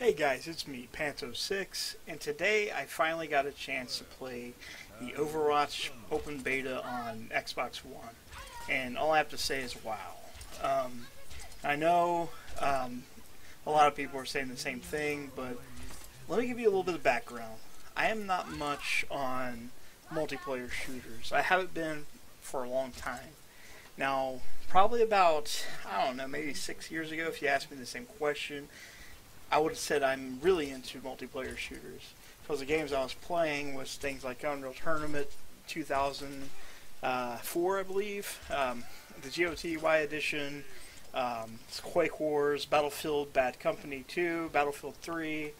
Hey guys, it's me, Panto6, and today I finally got a chance to play the Overwatch Open Beta on Xbox One. And all I have to say is wow. Um, I know um, a lot of people are saying the same thing, but let me give you a little bit of background. I am not much on multiplayer shooters. I haven't been for a long time. Now, probably about, I don't know, maybe six years ago, if you asked me the same question, I would have said I'm really into multiplayer shooters. Because the games I was playing was things like Unreal Tournament 2004, I believe, um, the GOTY edition, um, Quake Wars, Battlefield Bad Company 2, Battlefield 3,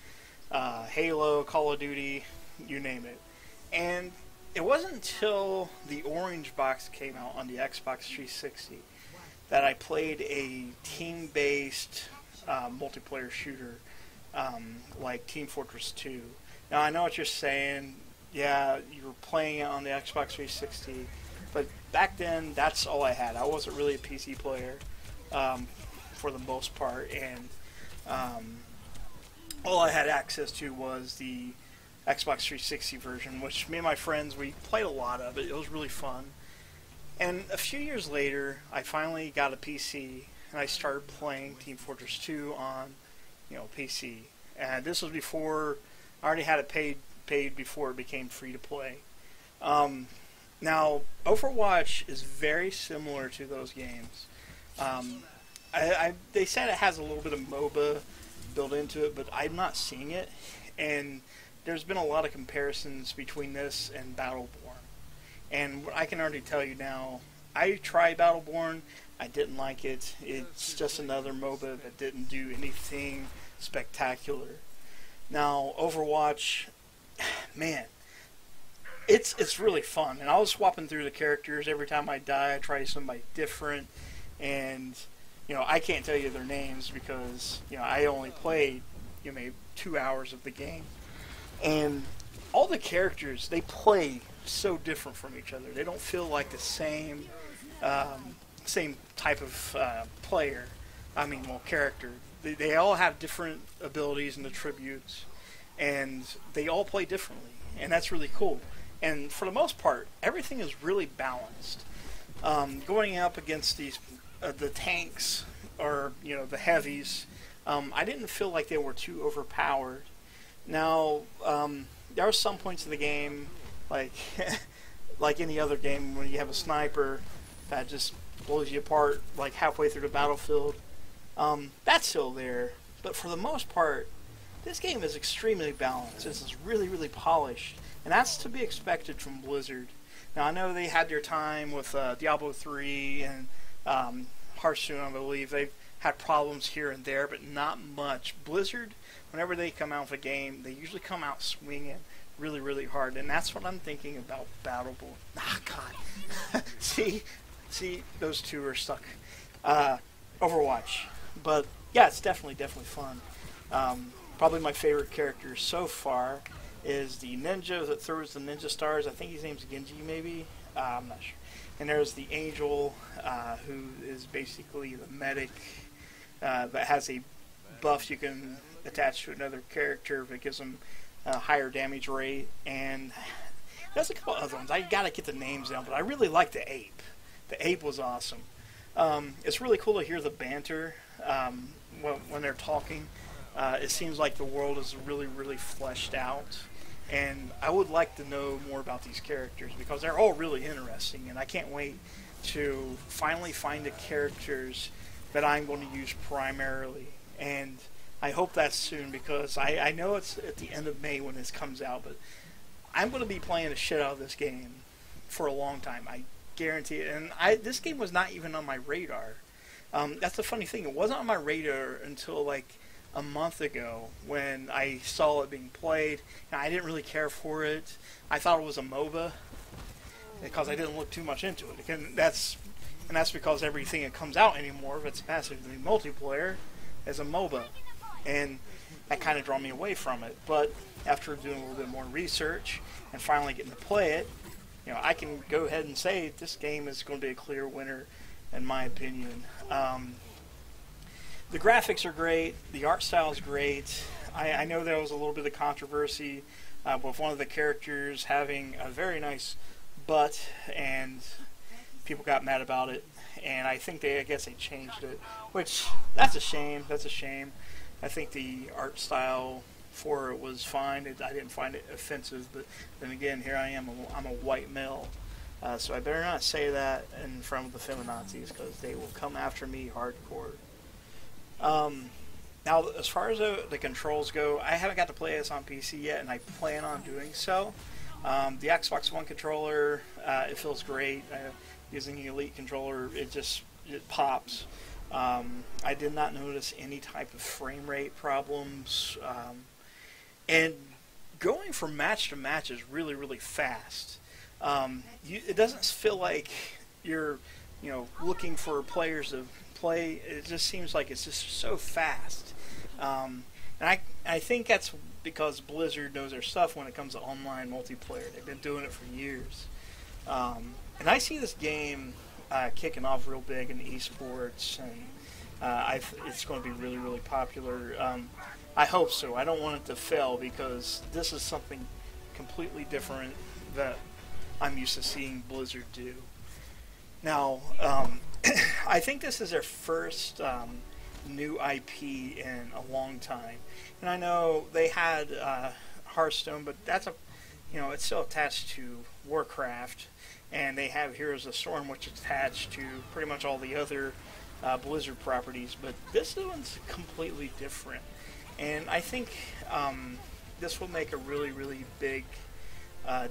uh, Halo, Call of Duty, you name it. And it wasn't until the Orange Box came out on the Xbox 360 that I played a team-based uh, multiplayer shooter um, like Team Fortress 2. Now I know what you're saying. Yeah, you were playing it on the Xbox 360, but back then that's all I had. I wasn't really a PC player um, for the most part, and um, all I had access to was the Xbox 360 version, which me and my friends we played a lot of it. It was really fun. And a few years later, I finally got a PC and I started playing Team Fortress 2 on, you know, PC. And this was before I already had it paid paid before it became free to play. Um, now, Overwatch is very similar to those games. Um, I, I, they said it has a little bit of MOBA built into it, but I'm not seeing it. And there's been a lot of comparisons between this and Battleborn. And I can already tell you now, I tried Battleborn. I didn't like it. It's just another MOBA that didn't do anything spectacular. Now, Overwatch, man, it's it's really fun. And I was swapping through the characters every time I die. I try somebody different, and you know I can't tell you their names because you know I only played you know maybe two hours of the game, and all the characters they play so different from each other. They don't feel like the same. Um, same type of uh, player. I mean, well, character. They, they all have different abilities and attributes, and they all play differently, and that's really cool. And for the most part, everything is really balanced. Um, going up against these uh, the tanks or you know the heavies, um, I didn't feel like they were too overpowered. Now um, there are some points in the game, like like any other game, when you have a sniper that just blows you apart like halfway through the battlefield. Um, that's still there, but for the most part, this game is extremely balanced. This is really, really polished, and that's to be expected from Blizzard. Now I know they had their time with uh, Diablo 3 and um, Hearthstone. I believe they've had problems here and there, but not much. Blizzard, whenever they come out with a game, they usually come out swinging really, really hard, and that's what I'm thinking about Battleborn. Ah, God. See, See, those two are stuck. Uh, Overwatch, but yeah, it's definitely definitely fun. Um, probably my favorite character so far is the ninja that throws the ninja stars. I think his name's Genji, maybe. Uh, I'm not sure. And there's the angel, uh, who is basically the medic uh, that has a buff you can attach to another character that gives them a higher damage rate. And there's a couple other ones. I gotta get the names down, but I really like the ape. The ape was awesome. Um, it's really cool to hear the banter um, when, when, they're talking. Uh, it seems like the world is really, really fleshed out. And I would like to know more about these characters because they're all really interesting, and I can't wait to finally find the characters that I'm going to use primarily. And I hope that's soon because I, I know it's at the end of May when this comes out, but I'm going to be playing the shit out of this game for a long time. I guarantee it. And I this game was not even on my radar. Um, that's the funny thing. It wasn't on my radar until like a month ago when I saw it being played. And I didn't really care for it. I thought it was a MOBA because I didn't look too much into it. And that's and that's because everything that comes out anymore, if it's massively multiplayer, is a MOBA, and that kind of drew me away from it. But after doing a little bit more research and finally getting to play it, you know, I can go ahead and say this game is going to be a clear winner, in my opinion. Um, the graphics are great, the art style is great. I, I know there was a little bit of controversy uh, with one of the characters having a very nice butt, and people got mad about it. And I think they, I guess they changed it, which that's a shame. That's a shame. I think the art style for it was fine. It, I didn't find it offensive, but then again, here I am. I'm a white male, uh, so I better not say that in front of the feminazis because they will come after me hardcore. Um, now, as far as the, the, controls go, I haven't got to play this on PC yet, and I plan on doing so. Um, the Xbox One controller, uh, it feels great. Uh, using the Elite controller, it just it pops. Um, I did not notice any type of frame rate problems, um, and going from match to match is really, really fast. Um, you, it doesn't feel like you're, you know, looking for players to play. It just seems like it's just so fast. Um, and I, I think that's because Blizzard knows their stuff when it comes to online multiplayer. They've been doing it for years. Um, and I see this game uh, kicking off real big in esports, and uh, it's going to be really, really popular. Um, I hope so. I don't want it to fail because this is something completely different that I'm used to seeing Blizzard do. Now, um, I think this is their first um, new IP in a long time, and I know they had uh, Hearthstone, but that's a, you know, it's still attached to Warcraft, and they have Heroes of Storm, which is attached to pretty much all the other uh, Blizzard properties, but this one's completely different, and I think um, this will make a really, really big. Uh,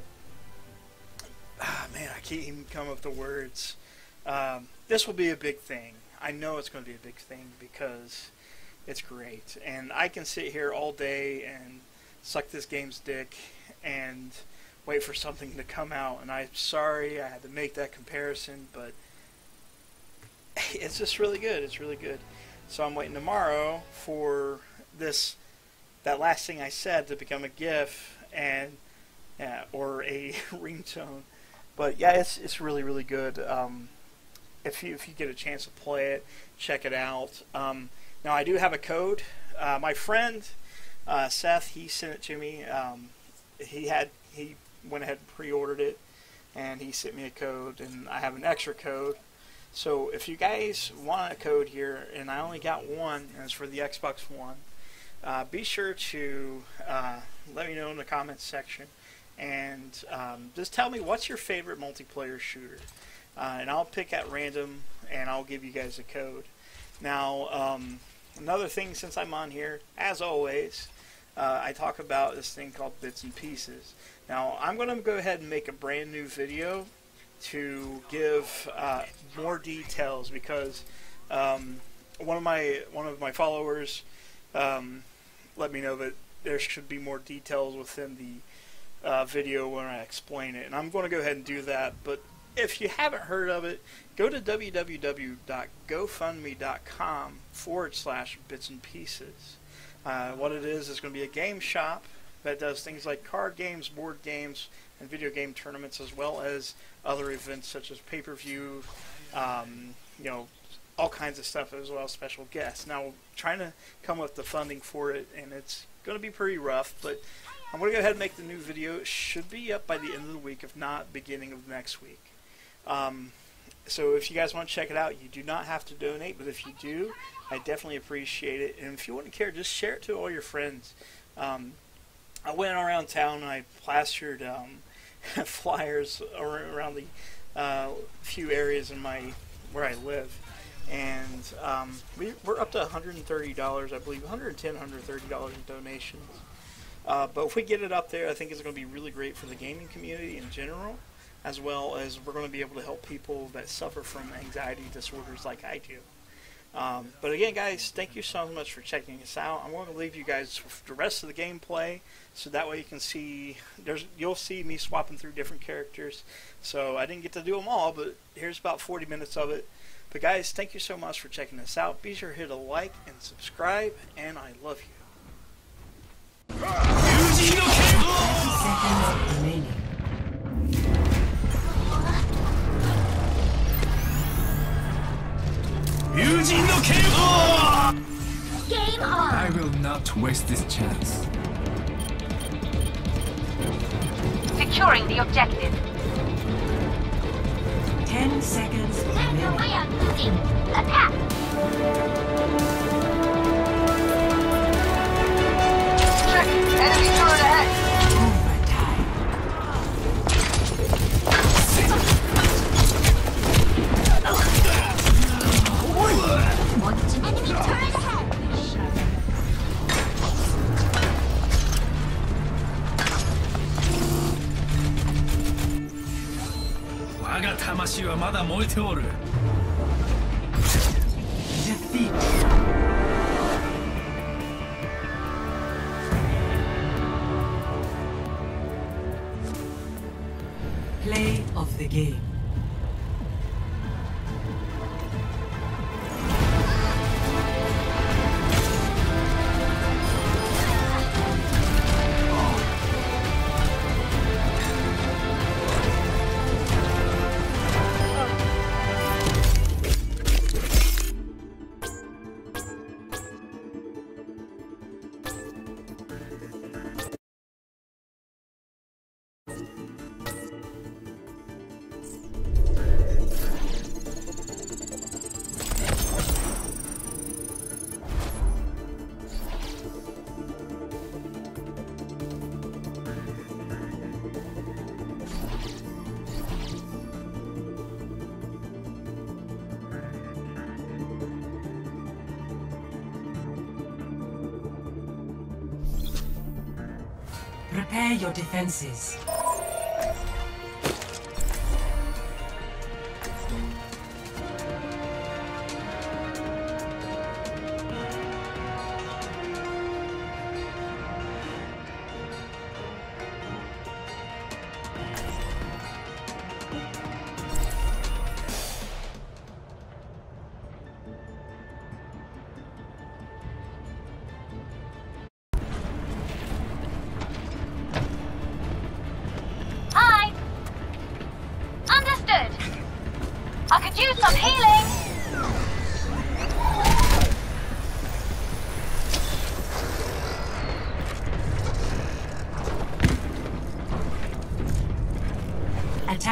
ah, man, I can't even come up with the words. Um, this will be a big thing. I know it's going to be a big thing because it's great. And I can sit here all day and suck this game's dick and wait for something to come out. And I'm sorry I had to make that comparison, but it's just really good. It's really good. So I'm waiting tomorrow for this that last thing I said to become a GIF and or a ringtone. But yeah, it's it's really really good. Um, if you if you get a chance to play it, check it out. Um, now I do have a code. Uh, my friend uh, Seth he sent it to me. Um, he had he went ahead and pre-ordered it, and he sent me a code, and I have an extra code. So if you guys want a code here, and I only got one, and it's for the Xbox One, uh, be sure to uh, let me know in the comments section, and um, just tell me what's your favorite multiplayer shooter uh, and I'll pick at random and I'll give you guys a code. Now, um, another thing since I'm on here, as always, uh, I talk about this thing called bits and pieces. Now, I'm going to go ahead and make a brand new video to give uh, more details because um, one of my one of my followers um, let me know that there should be more details within the uh, video when I explain it, and I'm going to go ahead and do that. But if you haven't heard of it, go to www.gofundme.com forward slash bits and pieces. Uh, what it is is going to be a game shop that does things like card games, board games, and video game tournaments, as well as other events such as pay per view, um, you know, all kinds of stuff, as well as special guests. Now, trying to come up with the funding for it, and it's going to be pretty rough, but I'm going to go ahead and make the new video. It should be up by the end of the week, if not beginning of next week. Um, so if you guys want to check it out, you do not have to donate, but if you do, I definitely appreciate it. And if you wouldn't care, just share it to all your friends. Um, I went around town and I plastered um, flyers around the uh, few areas in my where I live, and um, we, are up to $130, I believe, $110, $130 in donations. Uh, but if we get it up there, I think it's going to be really great for the gaming community in general as well as we're going to be able to help people that suffer from anxiety disorders like I do. Um, but again, guys, thank you so much for checking us out. I'm going to leave you guys with the rest of the gameplay, so that way you can see. There's you'll see me swapping through different characters. So I didn't get to do them all, but here's about 40 minutes of it. But guys, thank you so much for checking us out. Be sure to hit a like and subscribe, and I love you. I will not not waste this chance. Securing the objective. Ten seconds remaining. We are losing. Attack! Check! Enemy turret ahead! 魂はまだ燃えておる。Prepare your defenses.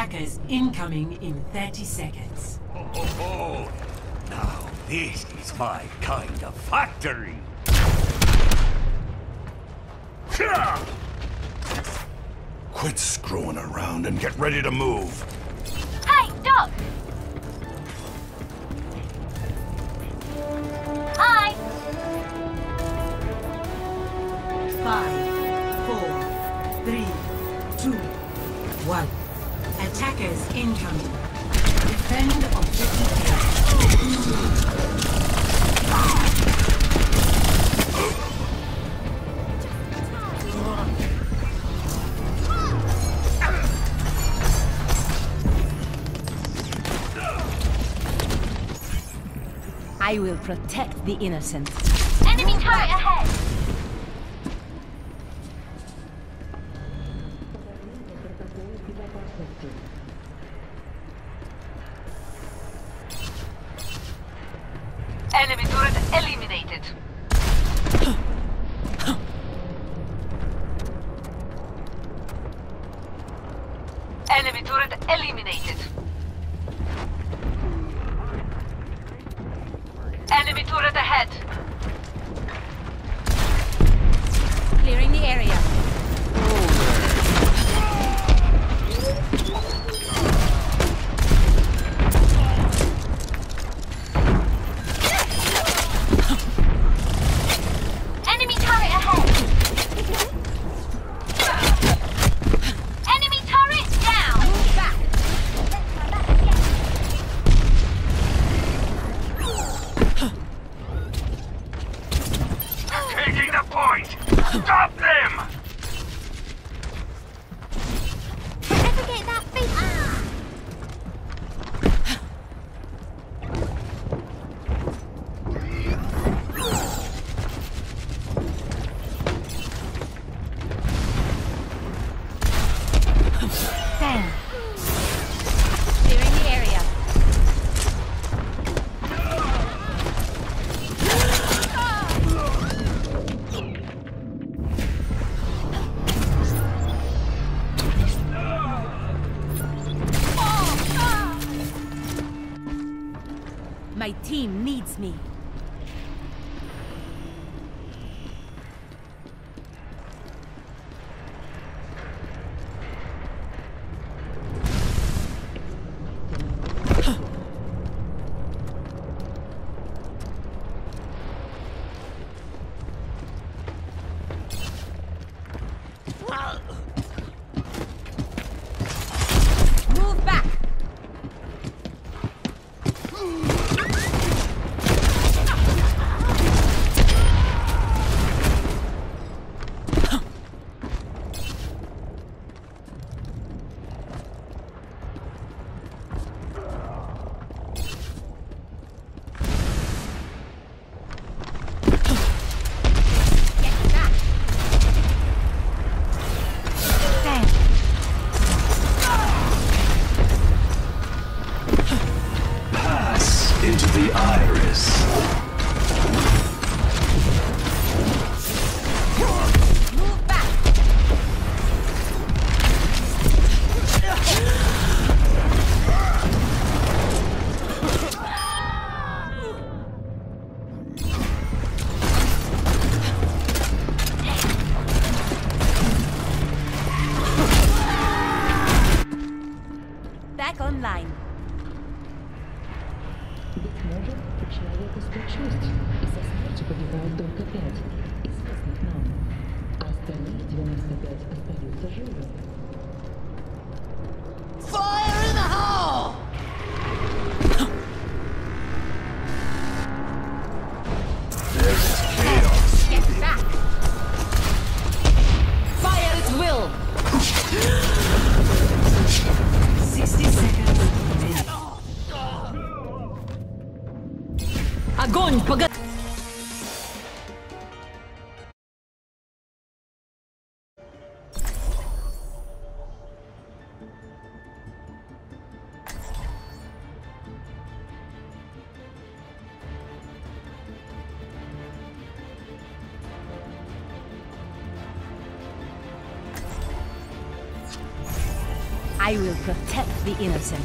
Attackers incoming in 30 seconds. Oh, oh, oh, now this is my kind of factory. Quit screwing around and get ready to move. Hey, Doc! Incoming. Defend objective A. I will protect the innocent. Enemy turret ahead! I will protect the innocent.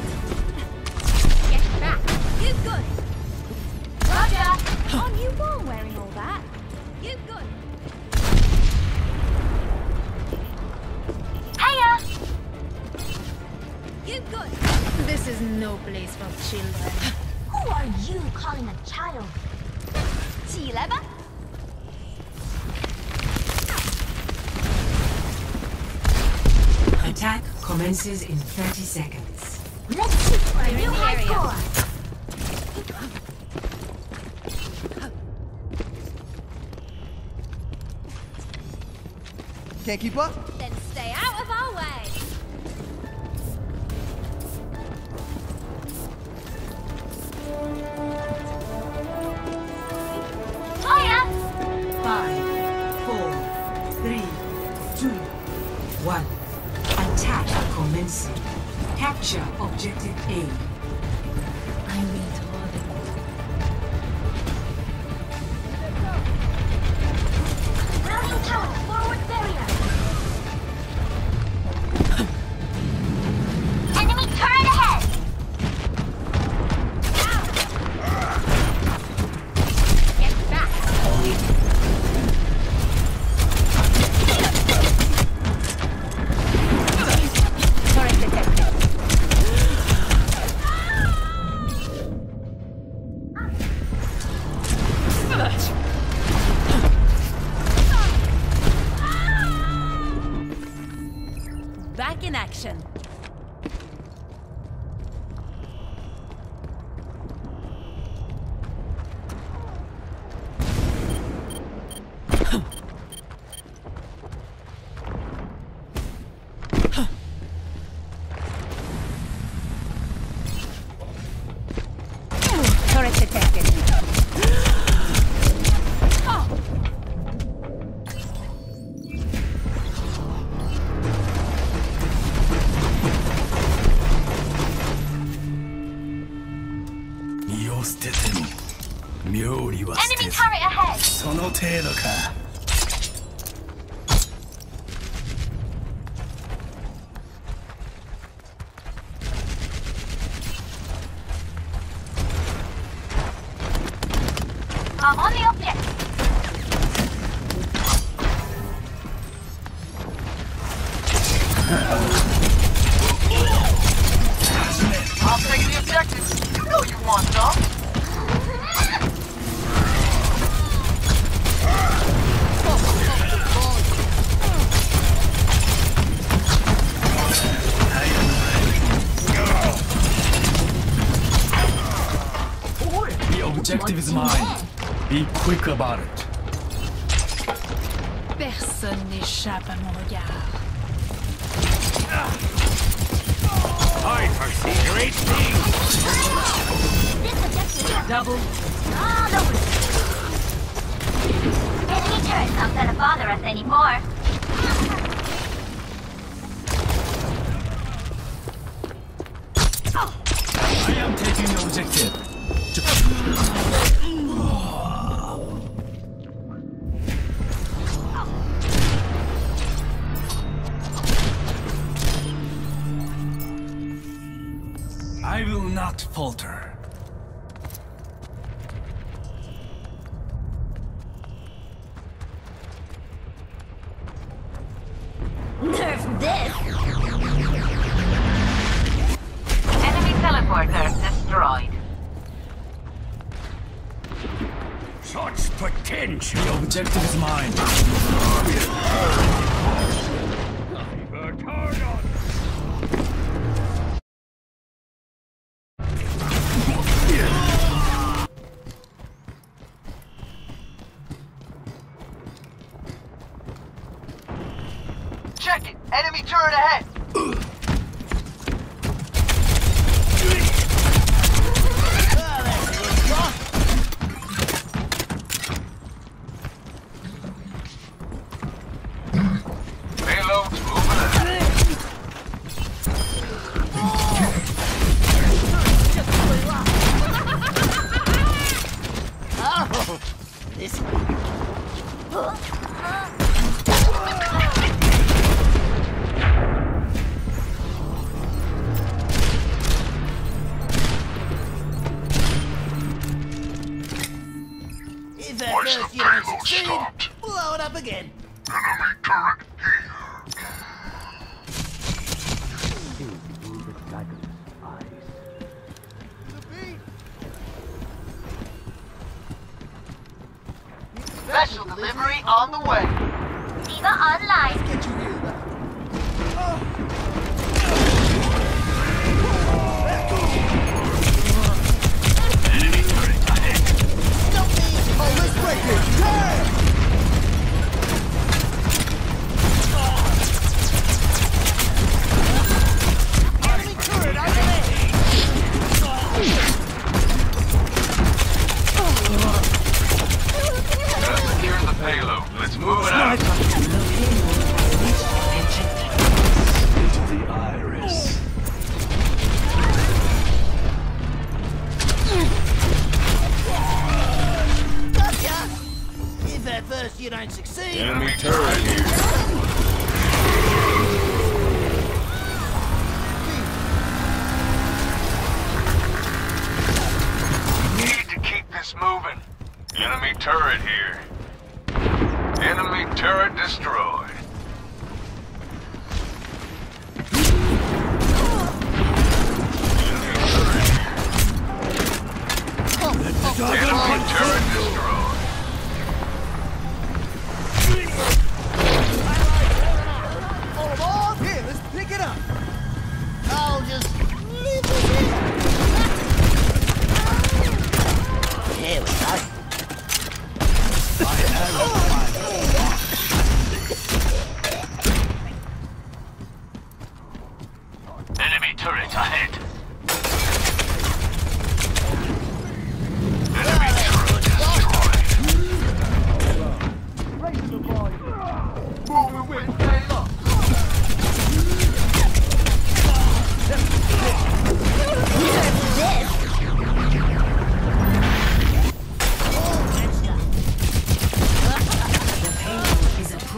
Get back. You good. Roger. On oh, you were wearing all that. You good. Hiya. You good. This is no place for children. Who are you calling a child? 起来吧。commences in 30 seconds. Let's shoot for a new hardcore! Can't keep up? Objective Double. all over. Enemy turret's not gonna bother us anymore. I am taking the objective. I will not falter. If If you don't succeed, Enemy turret here. Need to keep this moving. Enemy turret here. Enemy turret destroyed. Enemy turret oh, oh, oh. destroyed. Aboard!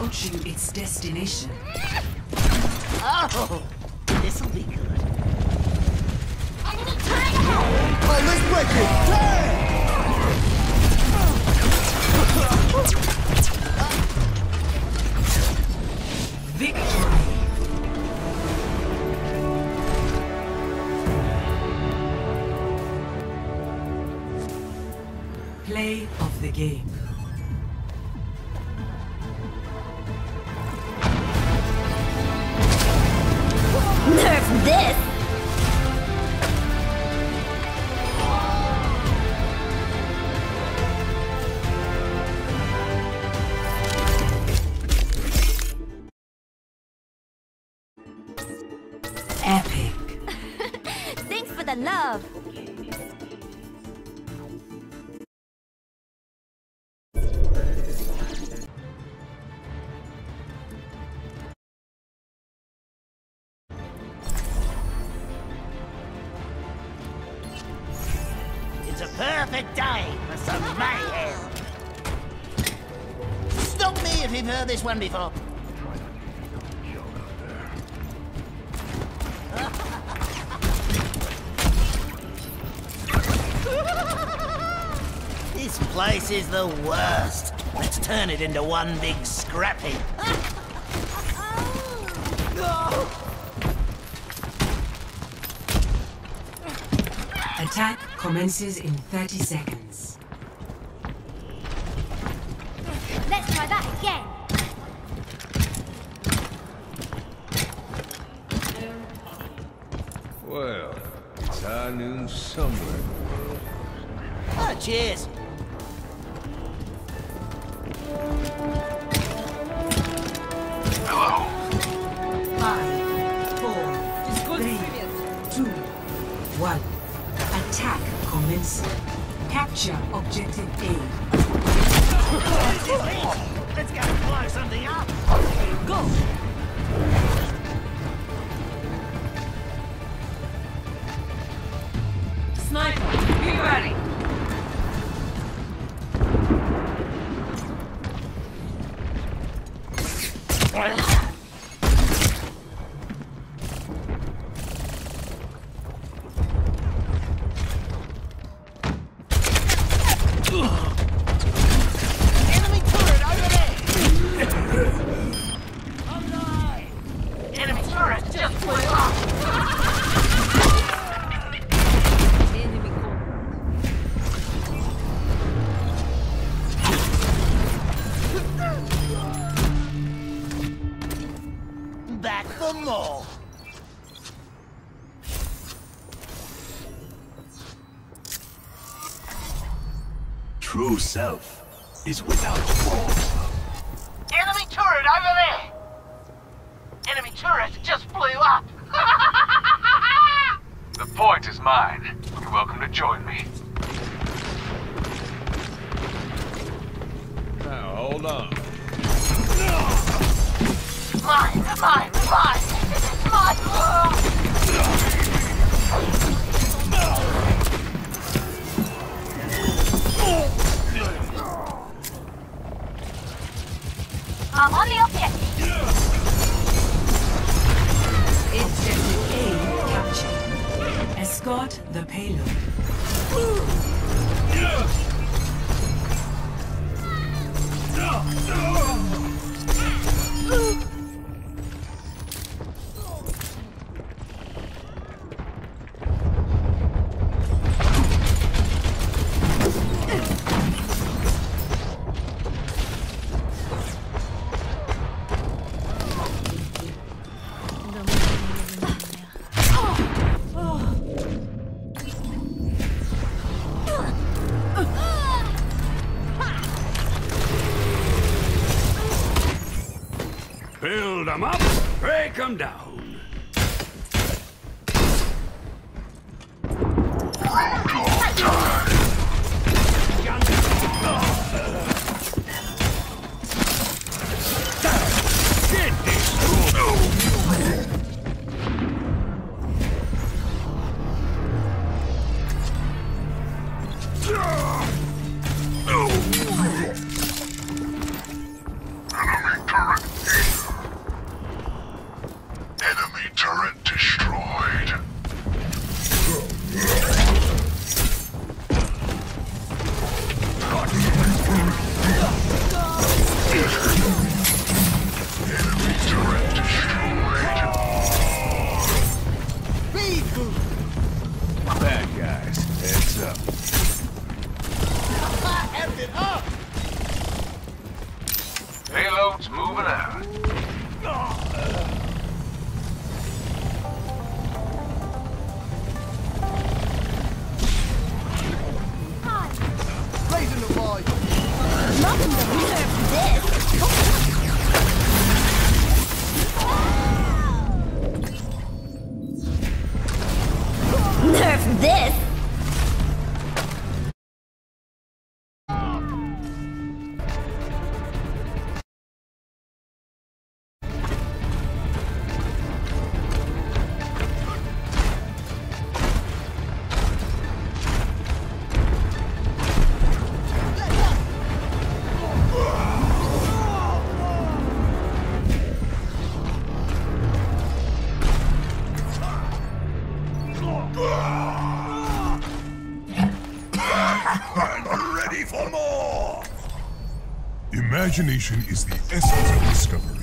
brought its destination. Oh, this'll be good. Enemy turret ahead! Alright, let's break it! Damn! Victory! Play of the game. if you've heard this one before. this place is the worst. Let's turn it into one big scrappy. Attack commences in 30 seconds. cartoons somewhere. Oh, cheers. Ugh. true self is without fault. I'm the A captured. Escort the payload. Imagination is the essence of discovery.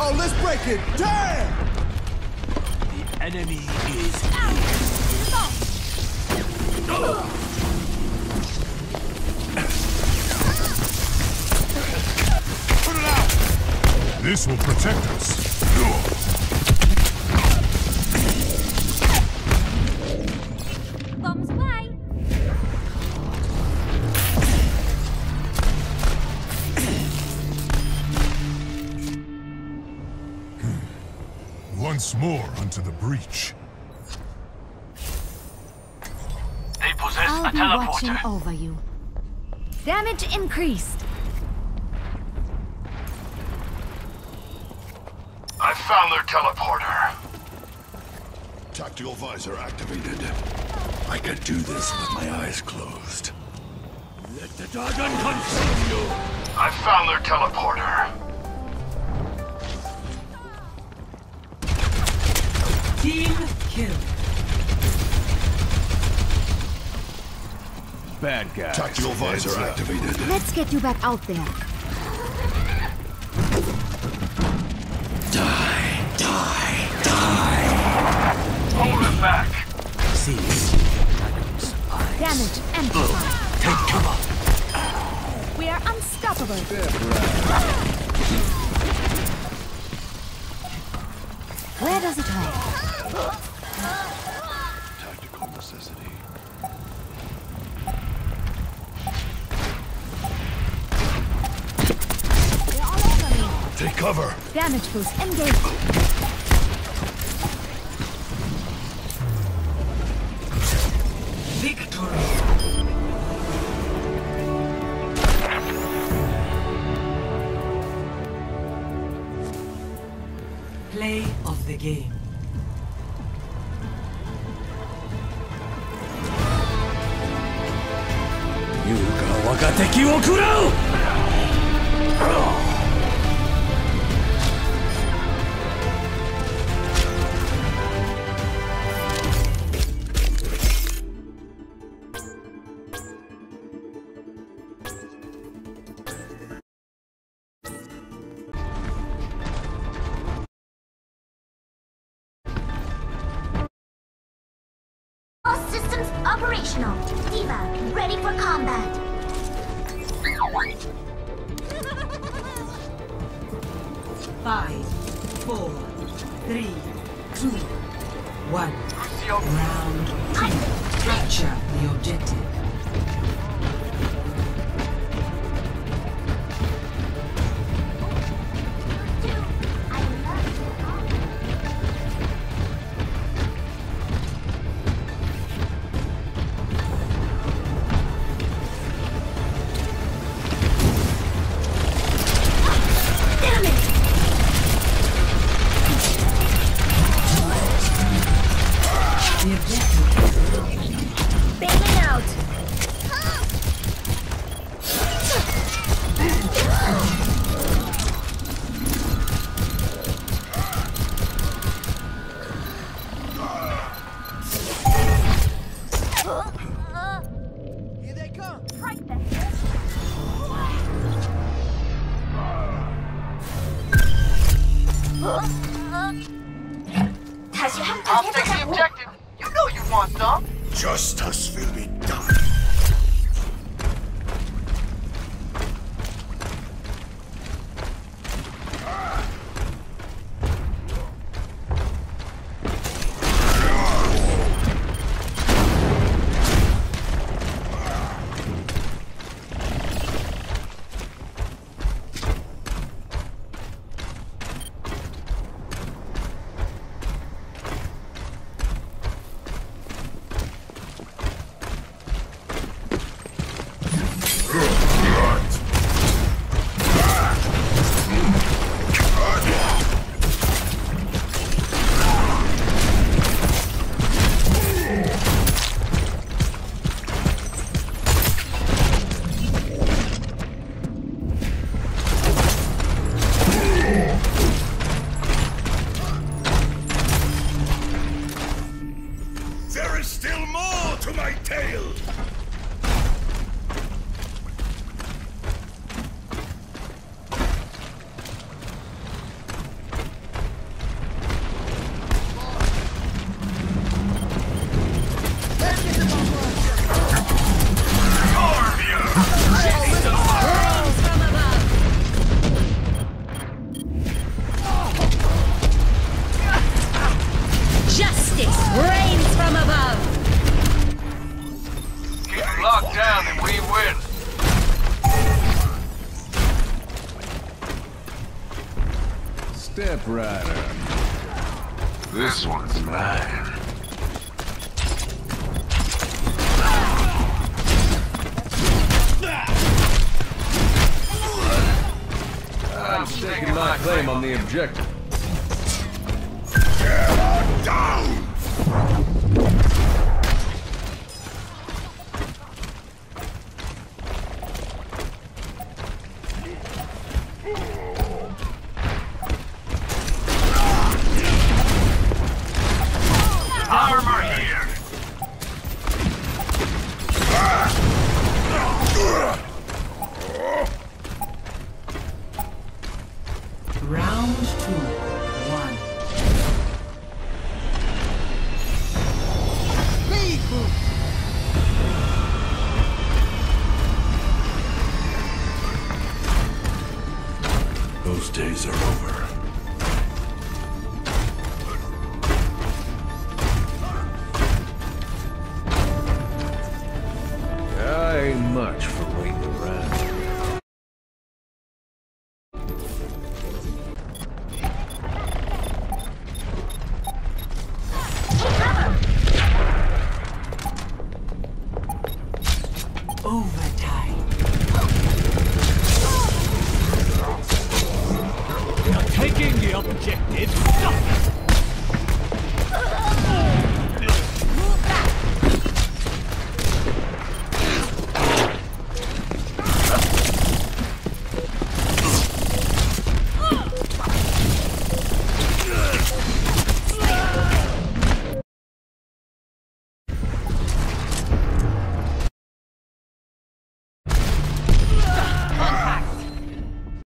Oh, let's break it. Damn! The enemy is out. This will protect us. Once more onto the breach. They possess I'll a be watching over you. Damage increased. I found their teleporter. Tactical visor activated. I can do this with my eyes closed. Let the dragon consume you! I found their teleporter. Kill. Bad guy. Tactical visor activated. Let's get you back out there. Die, die, die. Hold it back. See. Damage amplified. Oh, take cover! We are unstoppable. Where does it hurt? Necessity. They're all over me. Take cover. Damage boost engaged. Operational. D.Va, ready for combat. Five, four, three, two, one. Round two. Capture the objective. I'll take the objective. You know you want some. Justice will be done. objective. Round two. One. Those days are over.